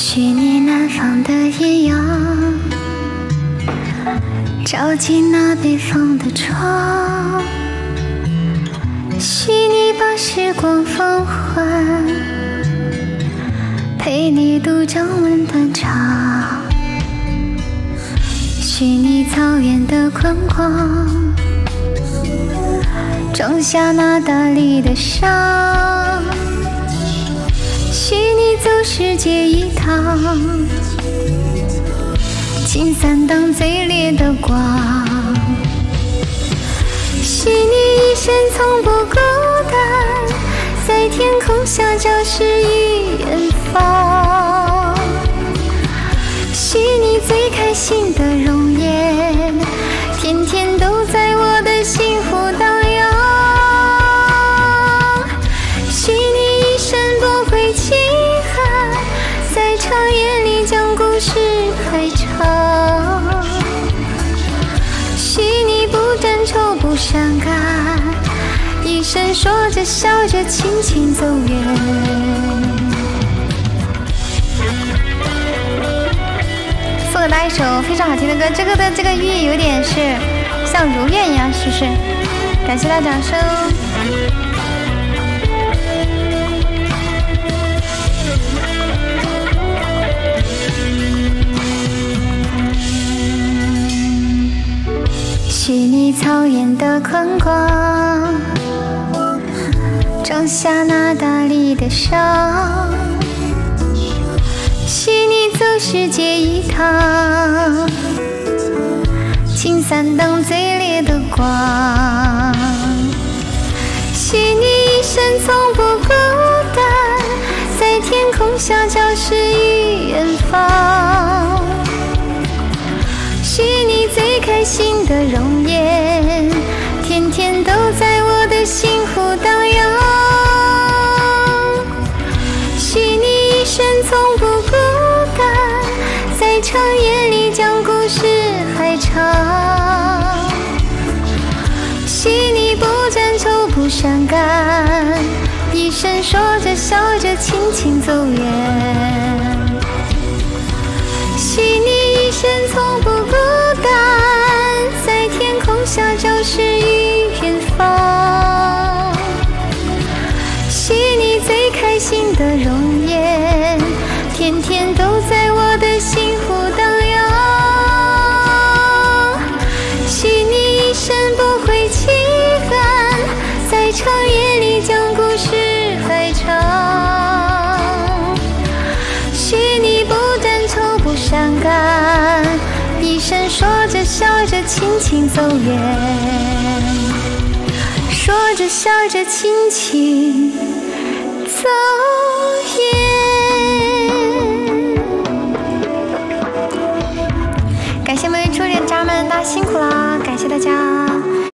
许你南方的艳阳，照进那北方的窗。许你把时光放缓，陪你度江温断肠。许你草原的宽广，种下那大理的伤。世界一趟。请散当最烈的光，许你一生从不孤单，在天空下昭示与远方。尴尬，一生说着笑着轻轻走远。送给大家一首非常好听的歌，这个的这个寓意有点是像如愿一样，是不是？感谢大家掌声。变得宽广，装下那大理的伤。许你走世界一趟，请散荡最烈的光。许你一生从不孤单，在天空下昭示与远方。许你最开心的伤感，一生说着笑着轻轻走远。许你一生从不孤单，在天空下昭示与远方。许你最开心的容颜，天天伤感一声说着笑着轻轻走远说着笑着轻轻走远。感谢每位初恋家人们大家辛苦啦感谢大家。